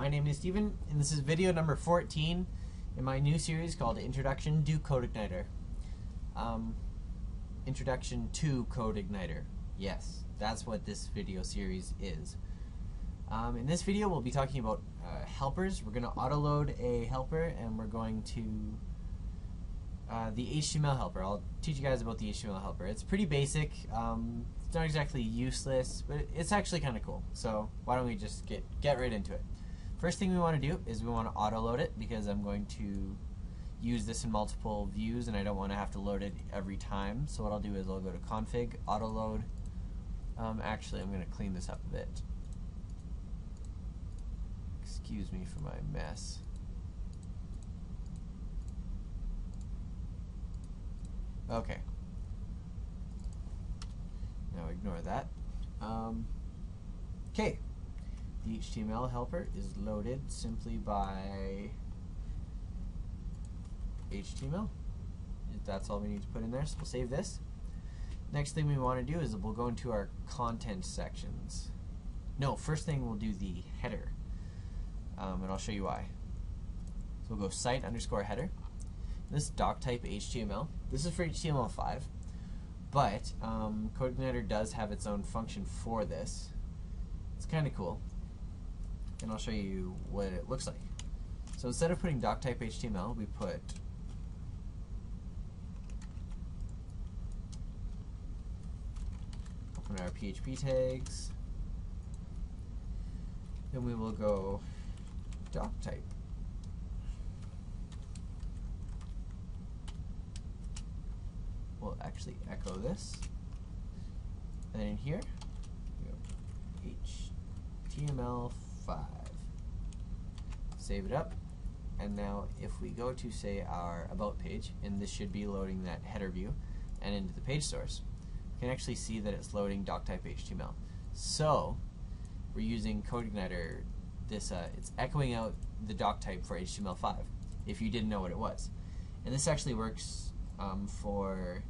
my name is Steven, and this is video number 14 in my new series called Introduction to CodeIgniter. Um, Introduction to CodeIgniter. Yes, that's what this video series is. Um, in this video, we'll be talking about uh, helpers. We're going to auto-load a helper, and we're going to uh, the HTML helper. I'll teach you guys about the HTML helper. It's pretty basic. Um, it's not exactly useless, but it's actually kind of cool. So why don't we just get get right into it? First thing we want to do is we want to auto load it because I'm going to use this in multiple views and I don't want to have to load it every time. So what I'll do is I'll go to config, auto load. Um, actually, I'm going to clean this up a bit. Excuse me for my mess. Okay. Now ignore that. Um, okay. The HTML helper is loaded simply by HTML. That's all we need to put in there, so we'll save this. Next thing we want to do is we'll go into our content sections. No, first thing we'll do the header. Um, and I'll show you why. So we'll go site underscore header. This doc type HTML. This is for HTML5, but um, CodeIgniter does have its own function for this. It's kind of cool, and I'll show you what it looks like. So instead of putting doc type HTML, we put open our PHP tags. Then we will go doc type. we'll actually echo this. And in here, we go HTML5. Save it up. And now if we go to, say, our About page, and this should be loading that header view, and into the page source, we can actually see that it's loading doctype HTML. So, we're using CodeIgniter, this, uh, it's echoing out the doc type for HTML5, if you didn't know what it was. And this actually works um, for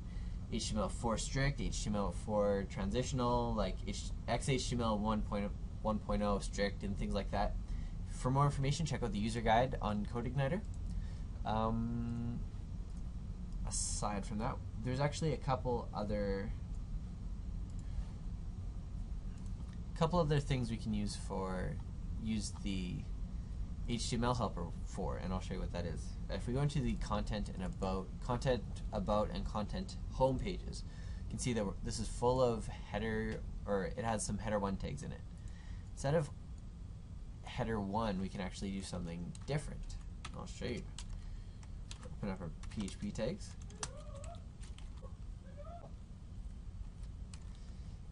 HTML4 strict, HTML4 transitional, like XHTML 1.0 strict, and things like that. For more information, check out the user guide on CodeIgniter. Um, aside from that, there's actually a couple other couple other things we can use for use the HTML helper for, and I'll show you what that is. If we go into the content and about, content about and content home pages, you can see that this is full of header, or it has some header one tags in it. Instead of header one, we can actually do something different. I'll show you. Open up our PHP tags.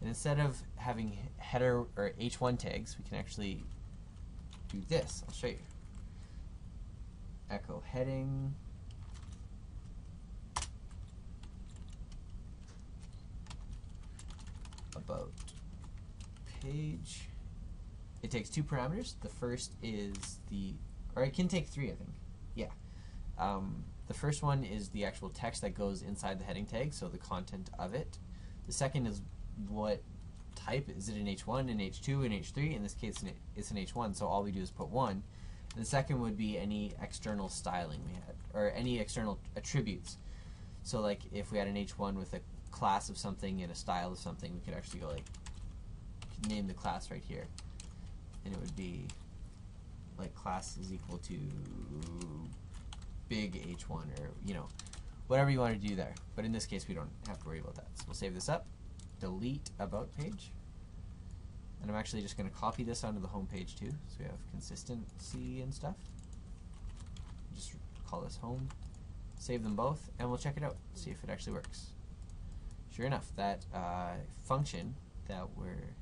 And instead of having header or h1 tags, we can actually do this. I'll show you. Echo heading. About page. It takes two parameters. The first is the, or it can take three, I think. Yeah. Um, the first one is the actual text that goes inside the heading tag, so the content of it. The second is what type. Is it an H1, an H2, an H3? In this case, it's an H1, so all we do is put 1. And the second would be any external styling we had, or any external attributes. So like if we had an H1 with a class of something and a style of something, we could actually go like, name the class right here. And it would be like class is equal to big H1 or, you know, whatever you want to do there. But in this case, we don't have to worry about that. So we'll save this up delete about page. And I'm actually just going to copy this onto the home page too, so we have consistency and stuff. Just call this home, save them both, and we'll check it out, see if it actually works. Sure enough, that uh, function that we're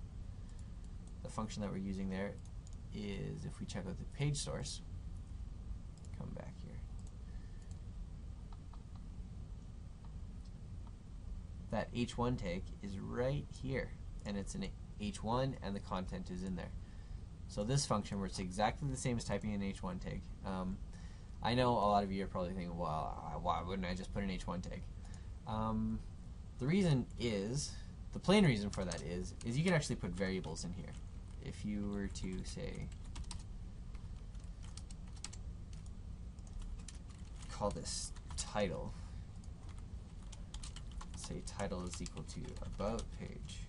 the function that we're using there is if we check out the page source, come back here. that H1 tag is right here and it's an H1 and the content is in there. So this function works exactly the same as typing an H1 tag. Um, I know a lot of you are probably thinking, well, why wouldn't I just put an H1 tag? Um, the reason is, the plain reason for that is, is you can actually put variables in here if you were to say call this title say title is equal to about page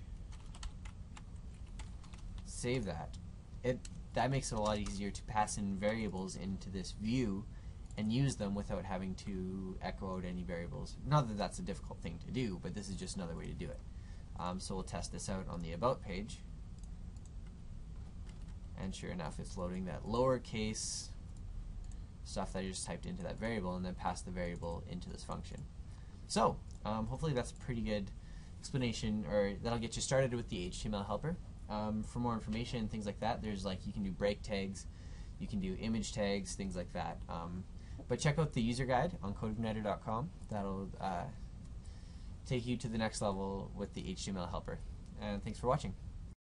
save that. It that makes it a lot easier to pass in variables into this view and use them without having to echo out any variables. Not that that's a difficult thing to do but this is just another way to do it. Um, so we'll test this out on the about page. And sure enough, it's loading that lowercase stuff that I just typed into that variable and then passed the variable into this function. So, um, hopefully that's a pretty good explanation, or that'll get you started with the HTML helper. Um, for more information and things like that, there's like you can do break tags, you can do image tags, things like that. Um, but check out the user guide on codeigniter.com. That'll uh, take you to the next level with the HTML helper. And thanks for watching.